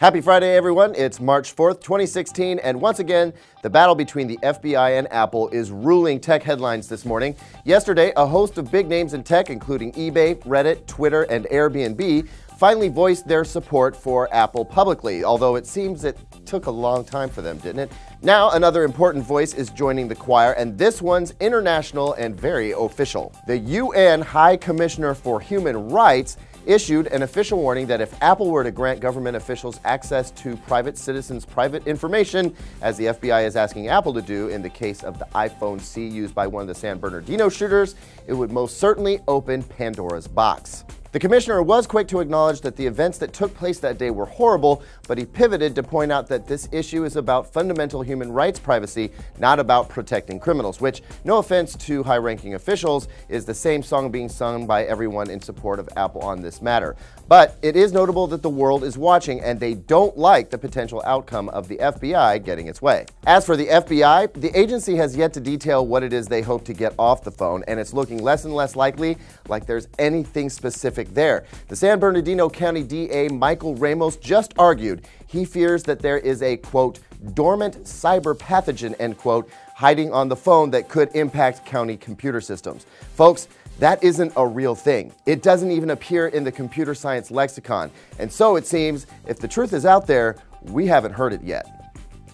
Happy Friday, everyone. It's March 4th, 2016, and once again, the battle between the FBI and Apple is ruling tech headlines this morning. Yesterday, a host of big names in tech, including eBay, Reddit, Twitter, and Airbnb, finally voiced their support for Apple publicly, although it seems it took a long time for them, didn't it? Now, another important voice is joining the choir, and this one's international and very official. The UN High Commissioner for Human Rights issued an official warning that if Apple were to grant government officials access to private citizens' private information, as the FBI is asking Apple to do in the case of the iPhone C used by one of the San Bernardino shooters, it would most certainly open Pandora's box. The commissioner was quick to acknowledge that the events that took place that day were horrible, but he pivoted to point out that this issue is about fundamental human rights privacy, not about protecting criminals, which, no offense to high ranking officials, is the same song being sung by everyone in support of Apple on this matter. But it is notable that the world is watching and they don't like the potential outcome of the FBI getting its way. As for the FBI, the agency has yet to detail what it is they hope to get off the phone, and it's looking less and less likely like there's anything specific there. The San Bernardino County DA Michael Ramos just argued he fears that there is a, quote, dormant cyber pathogen, end quote, hiding on the phone that could impact county computer systems. Folks, that isn't a real thing. It doesn't even appear in the computer science lexicon. And so it seems if the truth is out there, we haven't heard it yet.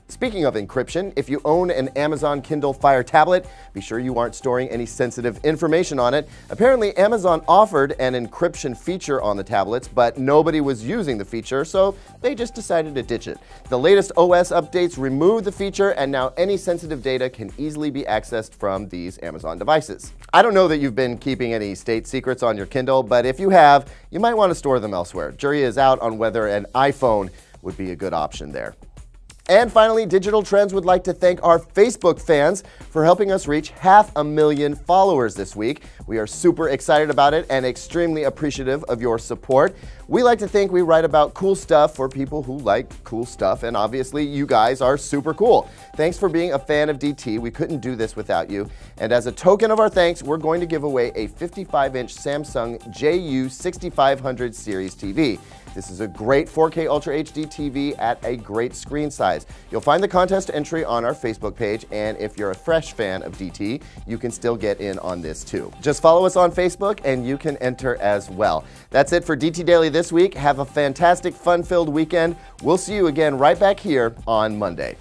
Speaking of encryption, if you own an Amazon Kindle Fire tablet, be sure you aren't storing any sensitive information on it. Apparently, Amazon offered an encryption feature on the tablets, but nobody was using the feature, so they just decided to ditch it. The latest OS updates removed the feature, and now any sensitive data can easily be accessed from these Amazon devices. I don't know that you've been keeping any state secrets on your Kindle, but if you have, you might want to store them elsewhere. Jury is out on whether an iPhone would be a good option there. And finally, Digital Trends would like to thank our Facebook fans for helping us reach half a million followers this week. We are super excited about it and extremely appreciative of your support. We like to think we write about cool stuff for people who like cool stuff, and obviously, you guys are super cool. Thanks for being a fan of DT. We couldn't do this without you. And as a token of our thanks, we're going to give away a 55 inch Samsung JU 6500 Series TV. This is a great 4K Ultra HD TV at a great screen size. You'll find the contest entry on our Facebook page, and if you're a fresh fan of DT, you can still get in on this too. Just follow us on Facebook and you can enter as well. That's it for DT Daily this week. Have a fantastic, fun-filled weekend. We'll see you again right back here on Monday.